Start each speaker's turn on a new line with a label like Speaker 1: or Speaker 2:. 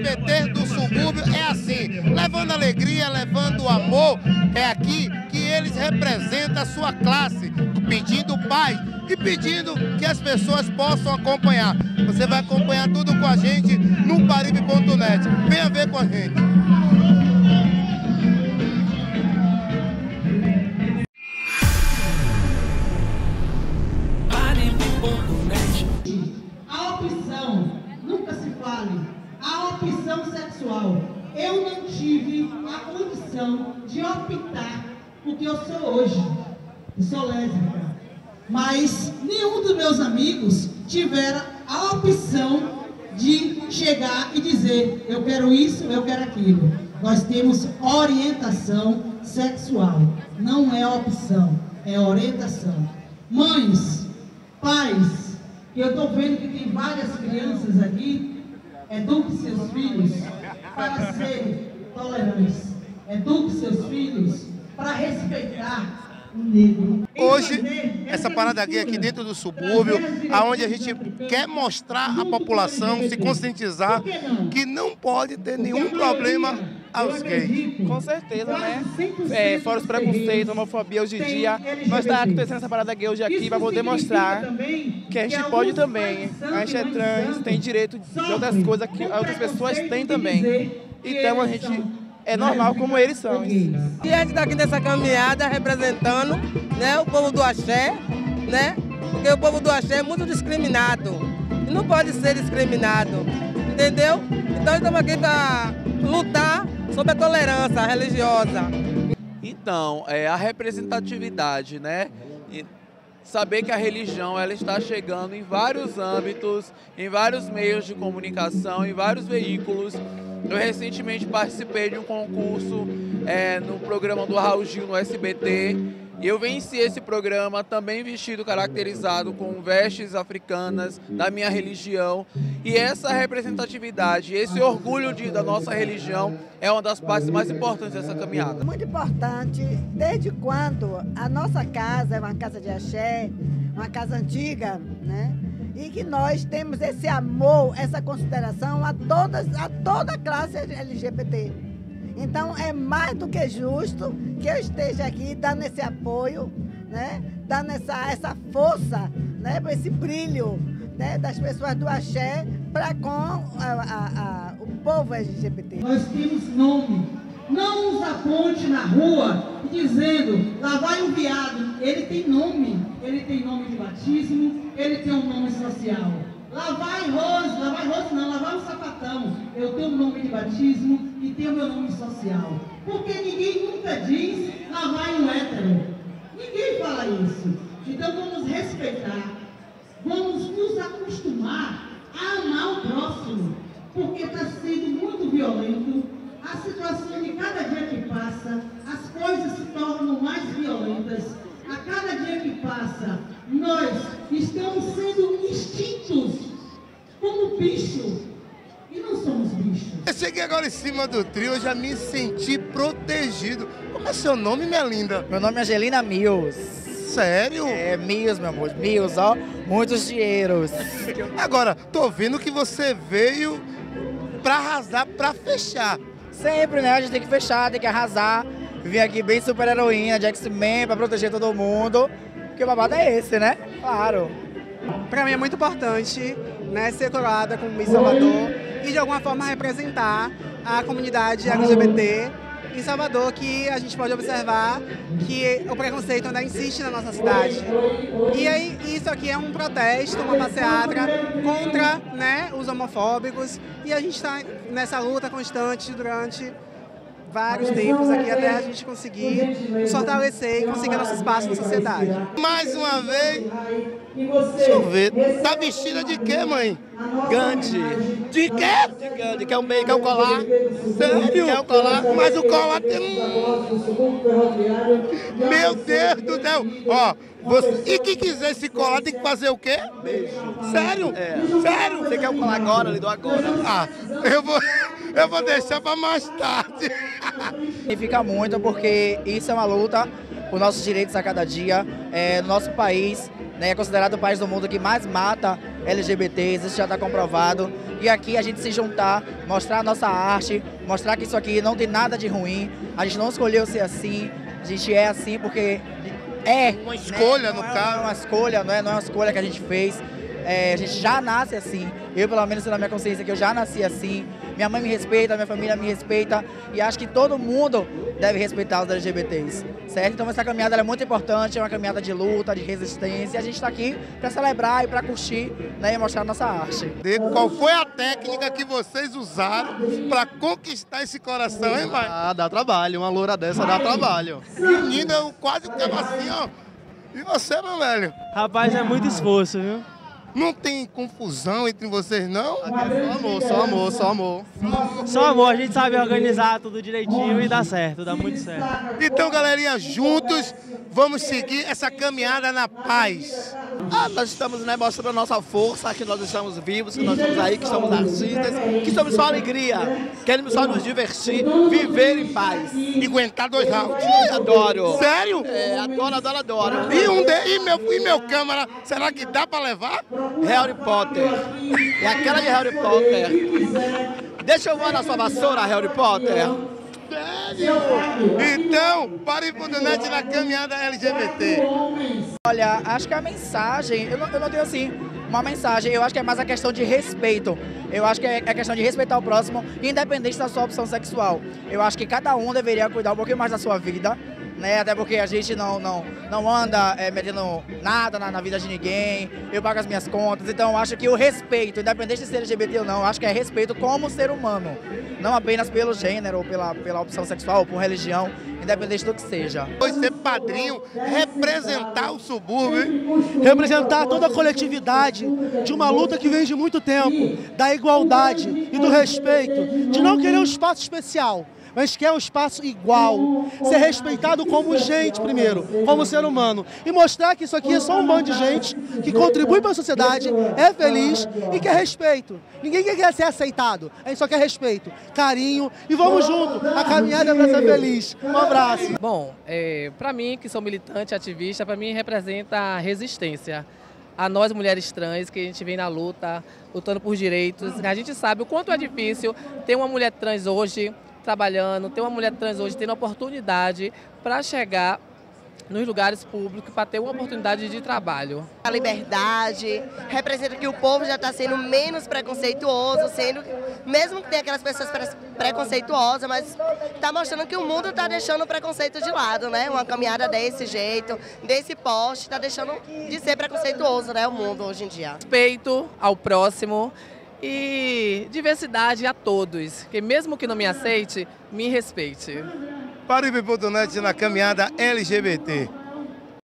Speaker 1: LGBT do subúrbio é assim, levando alegria, levando amor. É aqui que eles representam a sua classe, pedindo paz e pedindo que as pessoas possam acompanhar. Você vai acompanhar tudo com a gente no paribe.net. Venha ver com a gente.
Speaker 2: Opção sexual. Eu não tive a condição de optar o que eu sou hoje. Eu sou lésbica. Mas nenhum dos meus amigos tiveram a opção de chegar e dizer eu quero isso, eu quero aquilo. Nós temos orientação sexual. Não é opção, é orientação. Mães, pais, eu estou vendo que tem várias crianças aqui, eduque seus filhos para serem tolerantes. Eduque seus filhos para respeitar o negro.
Speaker 1: Hoje, essa parada gay aqui dentro do subúrbio, aonde a gente quer mostrar à população, se conscientizar que não pode ter nenhum problema aos gays.
Speaker 3: Com certeza, né? É, fora os preconceitos, a homofobia hoje em dia, nós estamos acontecendo essa parada gay hoje aqui para poder mostrar que a gente pode também. A gente é trans, tem direito de outras coisas que outras pessoas têm também. Então a gente é normal como eles são.
Speaker 4: E a gente está aqui nessa caminhada representando né, o povo do axé, né? Porque o povo do axé é muito discriminado. E não pode ser discriminado. Entendeu? Então estamos aqui para lutar sobre a tolerância religiosa.
Speaker 3: Então, é, a representatividade, né? E saber que a religião ela está chegando em vários âmbitos, em vários meios de comunicação, em vários veículos. Eu recentemente participei de um concurso é, no programa do Raul Gil no SBT. Eu venci esse programa também vestido, caracterizado com vestes africanas da minha religião. E essa representatividade, esse orgulho de, da nossa religião é uma das partes mais importantes dessa caminhada.
Speaker 5: Muito importante, desde quando a nossa casa é uma casa de axé, uma casa antiga, né? E que nós temos esse amor, essa consideração a, todas, a toda a classe LGBT. Então é mais do que justo que eu esteja aqui dando esse apoio, né? dando essa, essa força, né? esse brilho né? das pessoas do axé para com a, a, a, o povo LGBT.
Speaker 2: Nós temos nome. Não nos aponte na rua dizendo, lá vai o viado. Ele tem nome. Ele tem nome de batismo, ele tem um nome social. Rose, lá vai Rose não, vai o sapatão. Eu tenho um nome de batismo e tenho meu nome social. Porque ninguém nunca diz, lá vai um hétero. Ninguém fala isso. Então vamos respeitar, vamos nos acostumar a amar o próximo. Porque está sendo muito violento. A situação de cada dia que passa, as coisas se tornam mais violentas. A cada dia que passa, nós estamos sendo extintos como bicho. E não somos bichos.
Speaker 1: Eu cheguei agora em cima do trio, eu já me senti protegido. Como é seu nome, minha linda?
Speaker 6: Meu nome é Angelina Mills.
Speaker 1: Sério?
Speaker 6: É, Mills, meu amor. Mills, ó. Muitos dinheiros.
Speaker 1: Agora, tô vendo que você veio pra arrasar, pra fechar.
Speaker 6: Sempre, né? A gente tem que fechar, tem que arrasar. Vim aqui bem super heroína, de X-Men, pra proteger todo mundo. Porque o babado é esse, né? Claro.
Speaker 7: Para mim é muito importante né, ser coroada como Miss Salvador e de alguma forma representar a comunidade LGBT em Salvador, que a gente pode observar que o preconceito ainda insiste na nossa cidade. E aí, isso aqui é um protesto, uma passeata contra né, os homofóbicos e a gente está nessa luta constante durante vários tempos aqui até a gente conseguir nos fortalecer e conseguir nosso espaço na sociedade.
Speaker 1: Mais uma vez, deixa eu ver, tá vestida de quê, mãe?
Speaker 6: Gandhi.
Speaker 1: De quê?
Speaker 6: De Gandhi, que é o meio, que é o colar.
Speaker 1: Sério?
Speaker 6: Que é o colar.
Speaker 1: Mas o colar tem um... Meu Deus do céu! Ó, você... e quem quiser esse colar tem que fazer o quê?
Speaker 6: Beijo.
Speaker 1: Sério?
Speaker 6: É.
Speaker 1: Sério?
Speaker 6: Você quer o colar agora? Eu lhe dou agora.
Speaker 1: Ah, eu vou, eu vou deixar pra mais tarde.
Speaker 6: Significa muito porque isso é uma luta por nossos direitos a cada dia. É, nosso país né, é considerado o país do mundo que mais mata LGBTs, isso já está comprovado. e aqui a gente se juntar, mostrar a nossa arte, mostrar que isso aqui não tem nada de ruim, a gente não escolheu ser assim, a gente é assim porque é.
Speaker 1: Uma escolha,
Speaker 6: né?
Speaker 1: no
Speaker 6: não
Speaker 1: caso.
Speaker 6: É, não é uma escolha, não é, não é uma escolha que a gente fez. É, a gente já nasce assim. Eu, pelo menos, na minha consciência, que eu já nasci assim. Minha mãe me respeita, minha família me respeita. E acho que todo mundo deve respeitar os LGBTs, certo? Então, essa caminhada é muito importante, é uma caminhada de luta, de resistência. E a gente está aqui para celebrar e para curtir né, e mostrar a nossa arte.
Speaker 1: Qual foi a técnica que vocês usaram para conquistar esse coração, hein, pai?
Speaker 8: Ah, dá trabalho. Uma loura dessa dá trabalho.
Speaker 1: Menina, eu quase ficava assim, ó. E você, meu velho?
Speaker 9: Rapaz, é muito esforço, viu?
Speaker 1: Não tem confusão entre vocês, não?
Speaker 8: É só amor, só amor, só amor.
Speaker 9: Só amor, a gente sabe organizar tudo direitinho e dá certo, dá muito certo.
Speaker 1: Então, galerinha, juntos vamos seguir essa caminhada na paz.
Speaker 10: Ah, nós estamos né, mostrando a nossa força, que nós estamos vivos, que nós estamos aí, que somos artistas, que estamos só alegria, queremos só nos divertir, viver em paz.
Speaker 1: E aguentar dois rounds.
Speaker 10: Adoro.
Speaker 1: Sério?
Speaker 10: É, adoro, adoro, adoro.
Speaker 1: E, um de, e, meu, e meu câmera, será que dá para levar?
Speaker 10: Harry Potter. É aquela de Harry Potter. Deixa eu voar na sua vassoura, Harry Potter.
Speaker 1: Sério? Então, pare por net na caminhada LGBT.
Speaker 6: Olha, acho que a mensagem, eu não, eu não tenho assim uma mensagem, eu acho que é mais a questão de respeito. Eu acho que é a questão de respeitar o próximo, independente da sua opção sexual. Eu acho que cada um deveria cuidar um pouquinho mais da sua vida, né? Até porque a gente não, não, não anda é, metendo nada na, na, vida de ninguém, eu pago as minhas contas, então eu acho que o respeito, independente de ser LGBT ou não, acho que é respeito como ser humano, não apenas pelo gênero, ou pela, pela opção sexual, ou por religião, independente do que seja.
Speaker 1: Foi ser padrinho, representar o subúrbio.
Speaker 11: Representar toda a coletividade de uma luta que vem de muito tempo, da igualdade e do respeito, de não querer um espaço especial, mas quer um espaço igual, ser respeitado como gente primeiro, como ser humano, e mostrar que isso aqui é só um bando de gente que contribui para a sociedade, é feliz e quer respeito. Ninguém quer ser aceitado, a gente só quer respeito, carinho e vamos junto, a caminhada para ser feliz. Um abraço.
Speaker 12: Bom, é, para mim, que sou militante, ativista, para mim representa resistência a nós mulheres trans, que a gente vem na luta, lutando por direitos. A gente sabe o quanto é difícil ter uma mulher trans hoje trabalhando, ter uma mulher trans hoje tendo oportunidade para chegar nos lugares públicos para ter uma oportunidade de trabalho.
Speaker 13: A liberdade representa que o povo já está sendo menos preconceituoso, sendo mesmo que tenha aquelas pessoas preconceituosas, mas está mostrando que o mundo está deixando o preconceito de lado, né? Uma caminhada desse jeito, desse poste, está deixando de ser preconceituoso, né? O mundo hoje em dia.
Speaker 12: Respeito ao próximo e diversidade a todos, que mesmo que não me aceite, me respeite.
Speaker 1: O na caminhada LGBT.